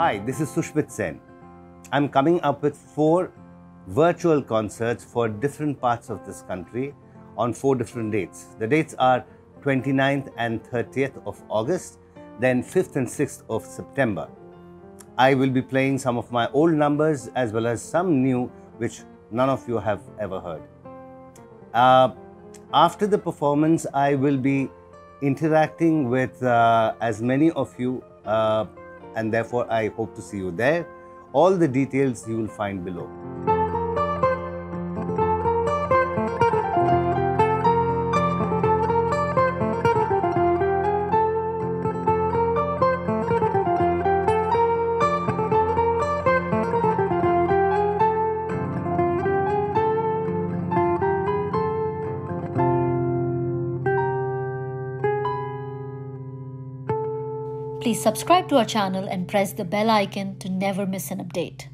Hi, this is Susmit Sen. I'm coming up with four virtual concerts for different parts of this country on four different dates. The dates are 29th and 30th of August, then 5th and 6th of September. I will be playing some of my old numbers as well as some new which none of you have ever heard. Uh, after the performance, I will be interacting with uh, as many of you, uh, and therefore I hope to see you there. All the details you will find below. Please subscribe to our channel and press the bell icon to never miss an update.